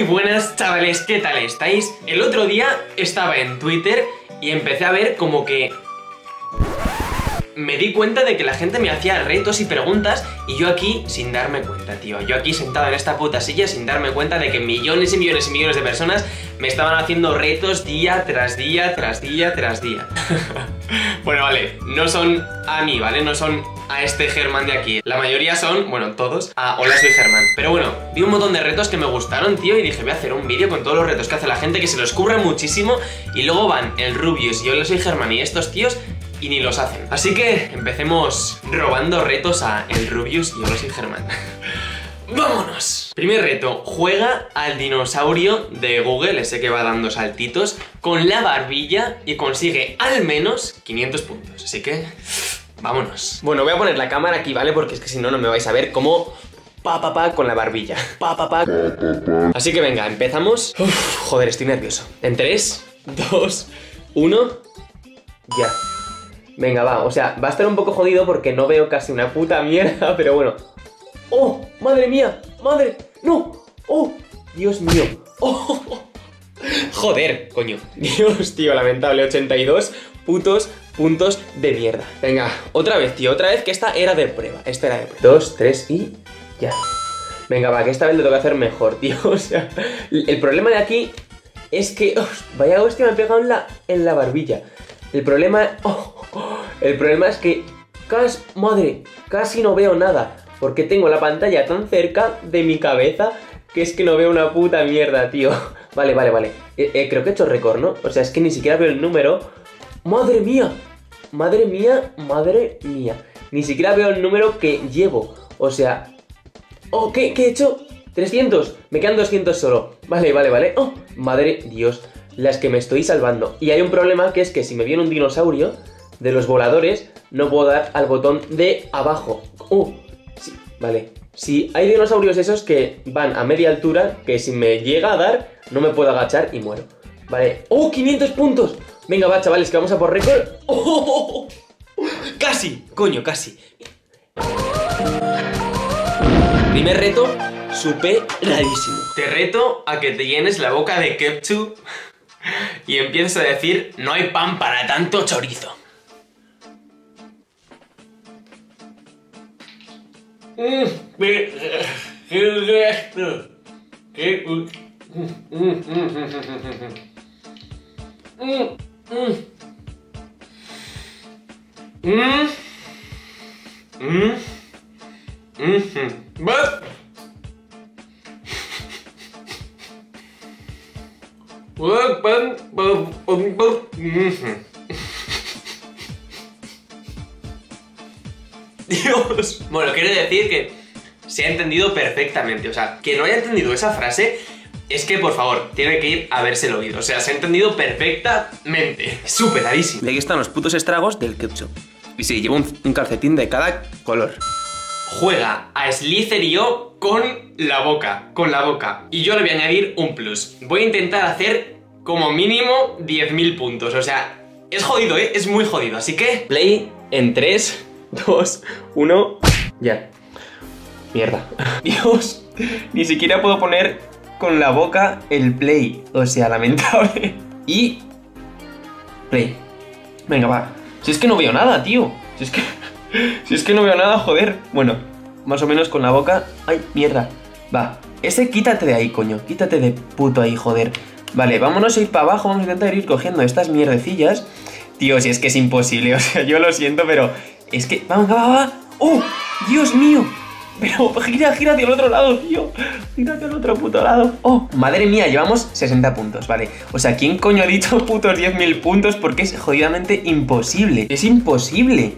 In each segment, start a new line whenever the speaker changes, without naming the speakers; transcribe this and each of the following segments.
Muy buenas chavales, ¿qué tal estáis? El otro día estaba en Twitter y empecé a ver como que me di cuenta de que la gente me hacía retos y preguntas y yo aquí sin darme cuenta, tío. Yo aquí sentado en esta puta silla sin darme cuenta de que millones y millones y millones de personas me estaban haciendo retos día tras día, tras día, tras día. bueno, vale, no son a mí, ¿vale? No son a este Germán de aquí. La mayoría son, bueno, todos, a Hola, soy Germán. Pero bueno, vi un montón de retos que me gustaron, tío, y dije, voy a hacer un vídeo con todos los retos que hace la gente, que se los curra muchísimo, y luego van el Rubius y Hola, soy Germán y estos tíos y ni los hacen. Así que empecemos robando retos a el Rubius y Hola, soy Germán. ¡Vámonos! Primer reto, juega al dinosaurio de Google, ese que va dando saltitos, con la barbilla y consigue al menos 500 puntos. Así que, vámonos. Bueno, voy a poner la cámara aquí, ¿vale? Porque es que si no, no me vais a ver cómo pa pa pa con la barbilla. Pa pa pa. Así que venga, empezamos. Uf, joder, estoy nervioso. En 3, 2, 1, ya. Venga, va, o sea, va a estar un poco jodido porque no veo casi una puta mierda, pero bueno. ¡Oh! ¡Madre mía! ¡Madre! ¡No! ¡Oh! ¡Dios mío! ¡Oh! Joder, coño. Dios, tío, lamentable. 82 putos puntos de mierda. Venga, otra vez, tío, otra vez que esta era de prueba. Esta era de prueba. Dos, tres y ya. Venga, va, que esta vez lo tengo que hacer mejor, tío. O sea, el problema de aquí es que... Oh, vaya hostia, me ha pegado en la, en la barbilla. El problema... Oh, oh, el problema es que... Casi, madre, casi no veo nada. Porque tengo la pantalla tan cerca de mi cabeza que es que no veo una puta mierda, tío. Vale, vale, vale. Eh, eh, creo que he hecho récord, ¿no? O sea, es que ni siquiera veo el número. ¡Madre mía! Madre mía, madre mía. Ni siquiera veo el número que llevo. O sea... ¡Oh! ¿Qué, qué he hecho? 300. Me quedan 200 solo. Vale, vale, vale. ¡Oh! Madre Dios. Las que me estoy salvando. Y hay un problema que es que si me viene un dinosaurio de los voladores, no puedo dar al botón de abajo. ¡Oh! Sí, vale. Si hay dinosaurios esos que van a media altura, que si me llega a dar, no me puedo agachar y muero. Vale. ¡Oh, 500 puntos! Venga, va, chavales, que vamos a por récord. ¡Oh! ¡Casi! Coño, casi. Primer reto, superadísimo. Te reto a que te llenes la boca de ketchup y empieces a decir, no hay pan para tanto chorizo. ¿Qué es esto? ¿Qué? Mm. Mm. Mhm. What? What? Dios. Bueno, quiere decir que se ha entendido perfectamente. O sea, que no haya entendido esa frase es que, por favor, tiene que ir a verse el oído. O sea, se ha entendido perfectamente. Superadísimo.
Y aquí están los putos estragos del ketchup. Y sí, llevo un, un calcetín de cada color.
Juega a Slitherio con la boca, con la boca. Y yo le voy a añadir un plus. Voy a intentar hacer como mínimo 10.000 puntos. O sea, es jodido, ¿eh? Es muy jodido. Así que...
Play en 3, 2, 1, ya.
Mierda.
Dios, ni siquiera puedo poner con la boca el play. O sea, lamentable. Y... Play. Venga, va. Si es que no veo nada, tío. Si es que... Si es que no veo nada, joder. Bueno, más o menos con la boca. ¡Ay, mierda! Va, ese quítate de ahí, coño. Quítate de puto ahí, joder. Vale, vámonos a ir para abajo. Vamos a intentar ir cogiendo estas mierdecillas. Tío, si es que es imposible. O sea, yo lo siento, pero es que... ¡Vamos, va, va! ¡Oh! ¡Dios mío! Pero gira, gira hacia otro lado, tío. Gira hacia otro puto lado. Oh, madre mía, llevamos 60 puntos, vale. O sea, ¿quién coño ha dicho putos 10.000 puntos? Porque es jodidamente imposible. Es imposible.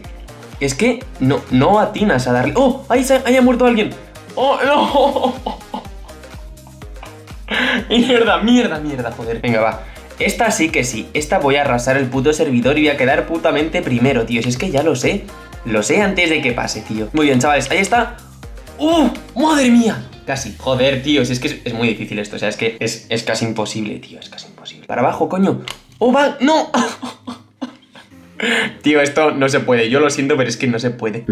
Es que no, no atinas a darle... ¡Oh! ¡Ahí, se, ahí muerto alguien! ¡Oh, no! mierda, mierda, mierda, joder. Venga, va. Esta sí que sí. Esta voy a arrasar el puto servidor y voy a quedar putamente primero, tío. Si es que ya lo sé. Lo sé antes de que pase, tío. Muy bien, chavales. Ahí está. ¡Uh! ¡Madre mía! Casi. Joder, tío. Si es que es, es muy difícil esto. O sea, es que es, es casi imposible, tío. Es casi imposible. Para abajo, coño. ¡Oh, va! ¡No! Tío, esto no se puede. Yo lo siento, pero es que no se puede.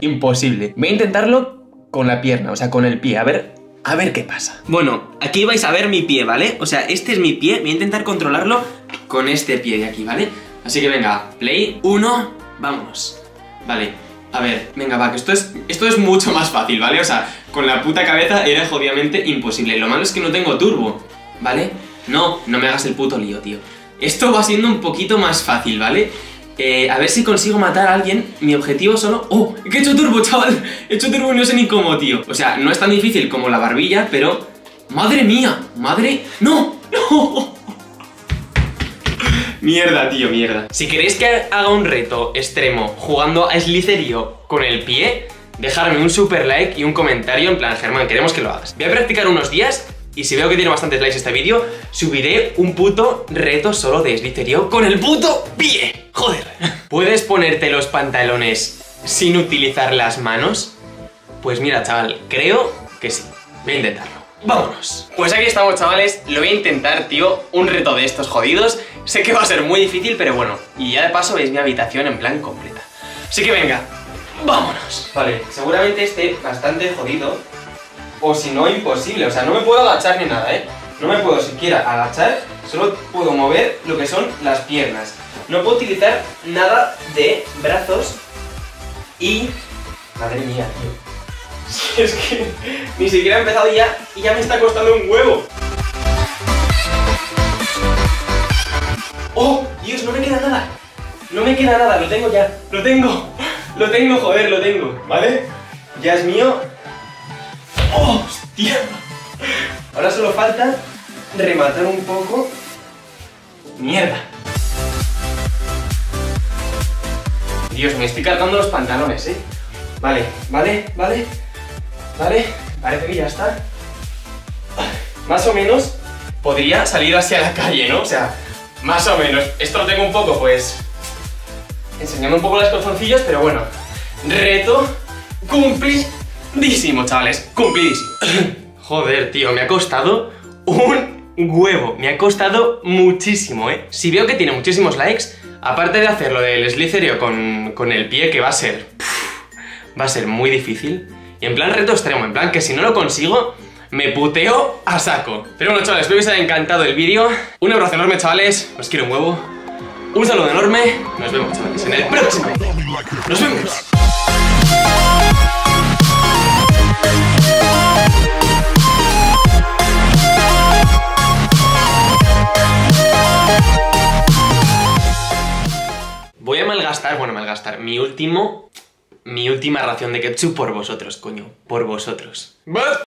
Imposible. Voy a intentarlo con la pierna, o sea, con el pie. A ver a ver qué pasa. Bueno, aquí vais a ver mi pie, ¿vale? O sea, este es mi pie, voy a intentar controlarlo con este pie de aquí, ¿vale? Así que venga, play, uno, vámonos. Vale, a ver, venga, va, que esto es, esto es mucho más fácil, ¿vale? O sea, con la puta cabeza era obviamente imposible. Lo malo es que no tengo turbo, ¿vale? No, no me hagas el puto lío, tío. Esto va siendo un poquito más fácil, ¿vale? Eh, a ver si consigo matar a alguien. Mi objetivo solo... ¡Oh! ¡Que he hecho turbo, chaval! He hecho turbo y no sé ni cómo, tío. O sea, no es tan difícil como la barbilla, pero... ¡Madre mía! ¡Madre! ¡No! ¡No! Mierda, tío, mierda. Si queréis que haga un reto extremo jugando a Slicerio con el pie, dejadme un super like y un comentario en plan, Germán, queremos que lo hagas. Voy a practicar unos días y si veo que tiene bastantes likes este vídeo, subiré un puto reto solo de Slicerio con el puto pie. Joder. ¿Puedes ponerte los pantalones sin utilizar las manos? Pues mira, chaval, creo que sí. Voy a intentarlo. ¡Vámonos! Pues aquí estamos, chavales. Lo voy a intentar, tío. Un reto de estos jodidos. Sé que va a ser muy difícil, pero bueno. Y ya de paso veis mi habitación en plan completa. Así que venga, vámonos. Vale, seguramente esté bastante jodido. O si no, imposible. O sea, no me puedo agachar ni nada, ¿eh? No me puedo siquiera agachar. Solo puedo mover lo que son las piernas. No puedo utilizar nada de brazos y... Madre mía, tío. Es que ni siquiera he empezado ya y ya me está costando un huevo. ¡Oh! Dios, no me queda nada. No me queda nada, lo tengo ya. Lo tengo. Lo tengo, joder, lo tengo. ¿Vale? Ya es mío. ¡Oh, hostia! Ahora solo falta rematar un poco. ¡Mierda! Dios, me estoy cargando los pantalones, ¿eh? Vale, vale, vale. Vale, parece que ya está. Más o menos podría salir hacia la calle, ¿no? O sea, más o menos. Esto lo tengo un poco, pues... Enseñando un poco las calzoncillos, pero bueno. Reto cumplidísimo, chavales. Cumplidísimo. Joder, tío, me ha costado un huevo. Me ha costado muchísimo, ¿eh? Si veo que tiene muchísimos likes, aparte de hacerlo del slicerio con, con el pie, que va a ser... va a ser muy difícil. Y en plan reto extremo, en plan que si no lo consigo, me puteo a saco. Pero bueno, chavales, espero que os haya encantado el vídeo. Un abrazo enorme, chavales. Os quiero un huevo. Un saludo enorme. Nos vemos, chavales, en el próximo. Nos vemos. Mi último mi última ración de ketchup por vosotros, coño. Por vosotros.